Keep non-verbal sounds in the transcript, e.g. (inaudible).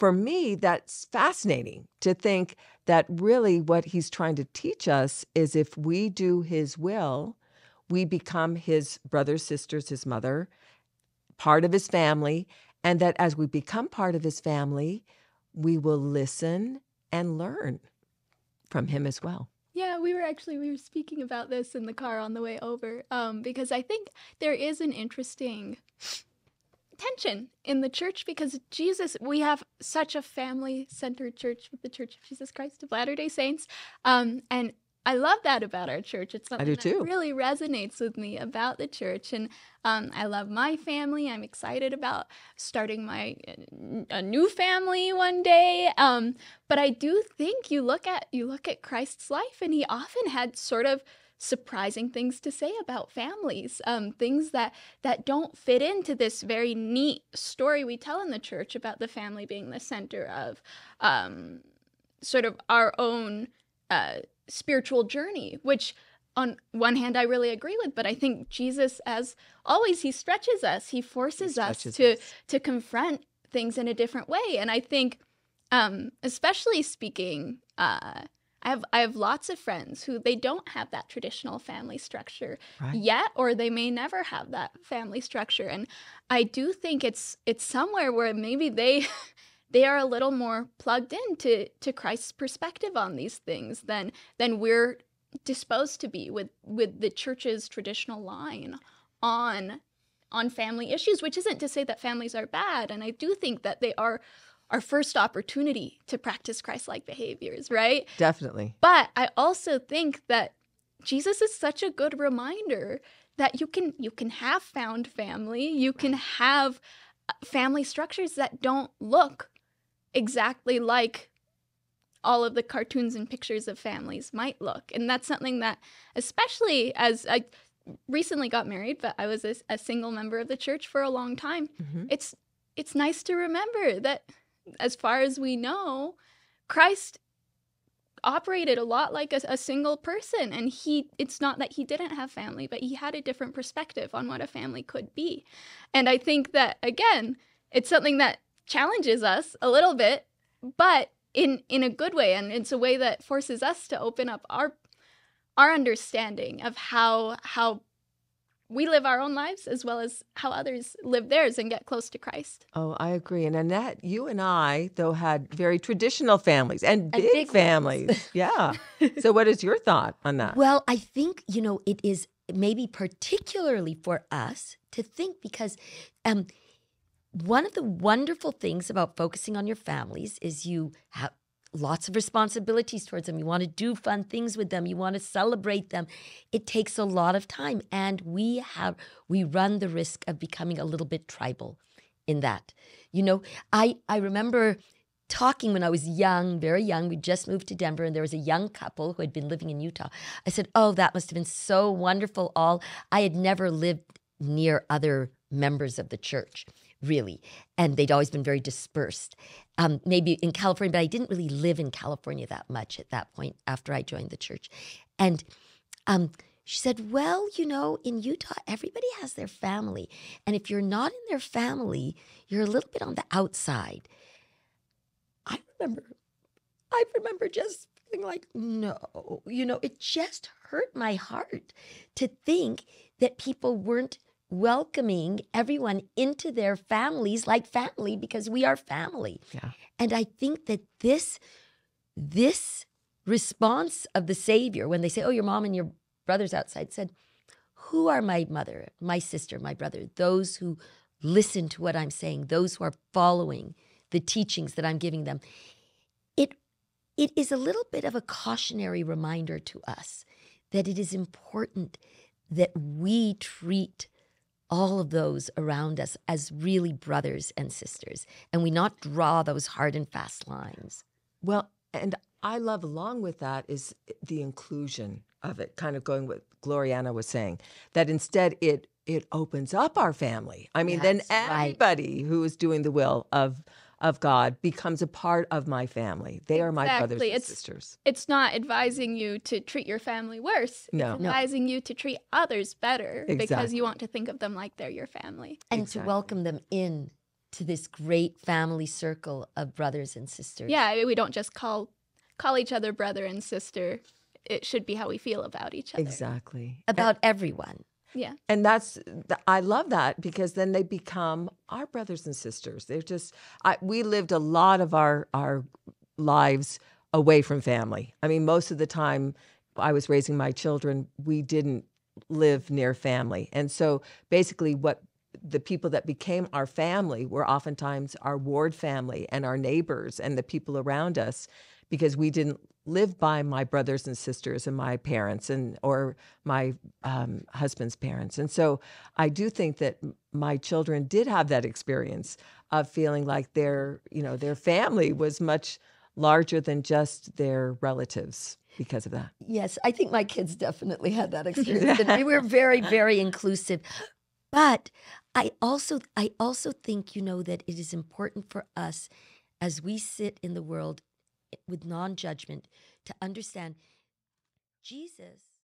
for me, that's fascinating to think that really what he's trying to teach us is if we do his will, we become his brothers, sisters, his mother, part of his family. And that as we become part of his family, we will listen and learn from him as well. Yeah, we were actually we were speaking about this in the car on the way over um, because I think there is an interesting tension in the church because Jesus, we have such a family centered church with the Church of Jesus Christ of Latter day Saints. Um, and I love that about our church. It's something that too. really resonates with me about the church, and um, I love my family. I'm excited about starting my a new family one day. Um, but I do think you look at you look at Christ's life, and he often had sort of surprising things to say about families, um, things that that don't fit into this very neat story we tell in the church about the family being the center of um, sort of our own uh, spiritual journey, which on one hand I really agree with, but I think Jesus, as always, he stretches us, he forces He us to us. to confront things in a different way, and I think, um, especially speaking. Uh, I have I have lots of friends who they don't have that traditional family structure Right. yet or they may never have that family structure and I do think it's it's somewhere where maybe they (laughs) they are a little more plugged into to Christ's perspective on these things than than we're disposed to be with with the church's traditional line on on family issues which isn't to say that families are bad and I do think that they are our first opportunity to practice Christ-like behaviors right Definitely. but I also think that Jesus is such a good reminder that you can you can have found family, you can have uh, family structures that don't look exactly like all of the cartoons and pictures of families might look. And that's something that especially as I recently got married, but I was a, a single member of the church for a long time. Mhm. It's it's nice to remember that as far as we know, Christ operated a lot like a, a single person and he it's not that he didn't have family but he had a different perspective on what a family could be. And i think that again it's something that challenges us a little bit but in in a good way and it's a way that forces us to open up our our understanding of how how we live our own lives as well as how others live theirs and get close to Christ. Oh, I agree. And Annette, you and I, though, had very traditional families and big, big families. (laughs) yeah. so, what is your thought on that? Well, I think, you know, it is maybe particularly for us to think because um, one of the wonderful things about focusing on your families is you have lots of responsibilities towards them. You want to do fun things with them. You want to celebrate them. It takes a lot of time and we have we run the risk of becoming a little bit tribal in that. You know, I I remember talking when I was young, very young. We just moved to Denver, and there was a young couple who had been living in Utah. I said, "Oh, that must have been so wonderful." All I had never lived near other members of the church, really, and they'd always been very dispersed. Um, maybe in California, but I didn't really live in California that much at that point after I joined the church, and um, she said, Well, you know, in Utah, everybody has their family. And if you're not in their family, you're a little bit on the outside. I remember, I remember just feeling like, no, you know, it just hurt my heart to think that people weren't welcoming everyone into their families like family because we are family. Yeah. And I think that this, this response of the Savior when they say, Oh, your mom and your brother's outside, said, Who are my mother, my sister, my brother? Those who listen to what I'm saying, those who are following the teachings that I'm giving them. It it is a little bit of a cautionary reminder to us that it is important that we treat all of those around us as really brothers and sisters and we not draw those hard and fast lines. Well, and I love along with that is the inclusion of it, kind of going what Gloriana was saying, that instead it it opens up our family. I mean, then That's right. everybody who is doing the will of of God becomes a part of my family. They are my brothers and It's- sisters. It's not advising you to treat your family worse. No. It's No. advising you to treat others better because you want to think of them like they're your family. And Exactly. to welcome them in to this great family circle of brothers and sisters. Yeah, we don't just call call each other brother and sister. It should be how we feel about each other. Exactly. About everyone. Yeah. And that's I love that because then they become our brothers and sisters. They're just I, we lived a lot of our our lives away from family. I mean, most of the time I was raising my children, we didn't live near family. And so basically what the people that became our family were oftentimes our ward family and our neighbors and the people around us because we didn't live by my brothers and sisters and my parents and or my um, husband's parents and so i do think that my children did have that experience of feeling like their you know their family was much larger than just their relatives because of that Yes, I think my kids definitely had that (laughs) experience. and we were very, very inclusive. But I also I also think, you know, that it is important for us as we sit in the world with non-judgment to understand Jesus